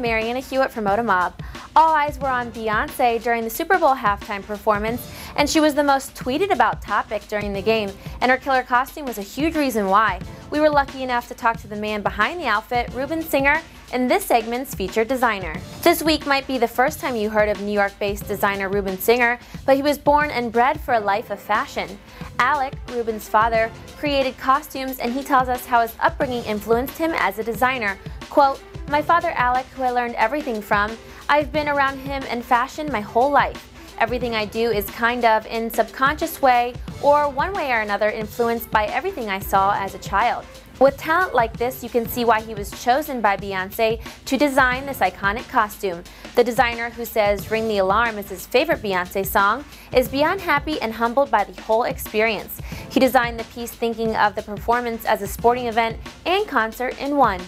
Marianna Hewitt from ModaMob. All eyes were on Beyonce during the Super Bowl halftime performance, and she was the most tweeted about topic during the game, and her killer costume was a huge reason why. We were lucky enough to talk to the man behind the outfit, Rubin Singer, in this segment's featured designer. This week might be the first time you heard of New York-based designer Rubin Singer, but he was born and bred for a life of fashion. Alec, Rubin's father, created costumes and he tells us how his upbringing influenced him as a designer. Quote, my father Alec, who I learned everything from, I've been around him and fashion my whole life. Everything I do is kind of in subconscious way or one way or another influenced by everything I saw as a child. With talent like this, you can see why he was chosen by Beyonce to design this iconic costume. The designer who says Ring the Alarm is his favorite Beyonce song is beyond happy and humbled by the whole experience. He designed the piece thinking of the performance as a sporting event and concert in one.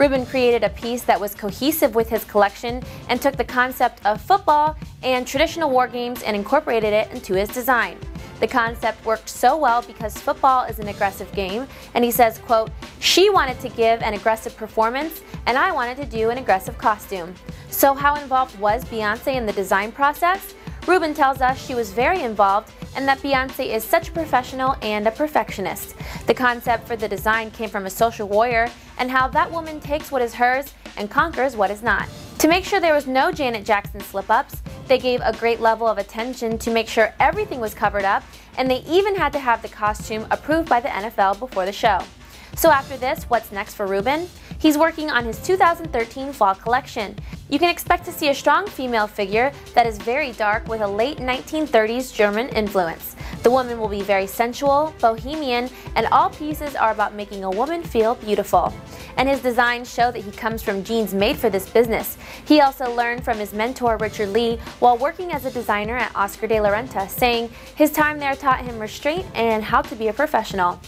Rubin created a piece that was cohesive with his collection and took the concept of football and traditional war games and incorporated it into his design. The concept worked so well because football is an aggressive game, and he says, quote, she wanted to give an aggressive performance, and I wanted to do an aggressive costume. So how involved was Beyonce in the design process? Rubin tells us she was very involved and that Beyonce is such a professional and a perfectionist. The concept for the design came from a social warrior and how that woman takes what is hers and conquers what is not. To make sure there was no Janet Jackson slip-ups, they gave a great level of attention to make sure everything was covered up, and they even had to have the costume approved by the NFL before the show. So after this, what's next for Rubin? He's working on his 2013 fall collection. You can expect to see a strong female figure that is very dark with a late 1930s German influence. The woman will be very sensual, bohemian, and all pieces are about making a woman feel beautiful. And his designs show that he comes from genes made for this business. He also learned from his mentor Richard Lee while working as a designer at Oscar de la Renta, saying his time there taught him restraint and how to be a professional.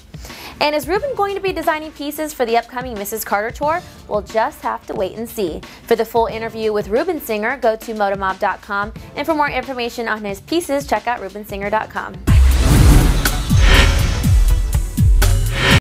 And is Rubin going to be designing pieces for the upcoming Mrs. Carter tour? We'll just have to wait and see. For the full interview with Rubin Singer, go to modamob.com, and for more information on his pieces, check out rubinsinger.com.